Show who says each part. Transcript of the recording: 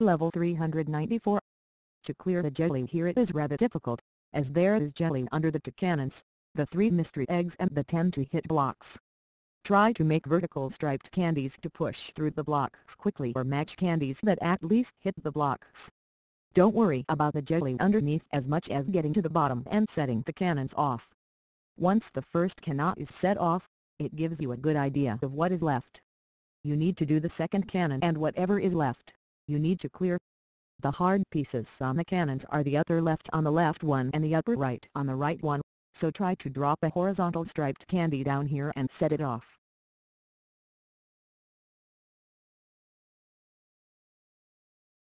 Speaker 1: Level 394 To clear the jelly here it is rather difficult, as there is jelly under the two cannons, the three mystery eggs and the 10 to hit blocks. Try to make vertical striped candies to push through the blocks quickly or match candies that at least hit the blocks. Don't worry about the jelly underneath as much as getting to the bottom and setting the cannons off. Once the first cannon is set off, it gives you a good idea of what is left. You need to do the second cannon and whatever is left, you need to clear. The hard pieces on the cannons are the upper left on the left one and the upper right on the right one, so try to drop a horizontal striped candy down here and set it off.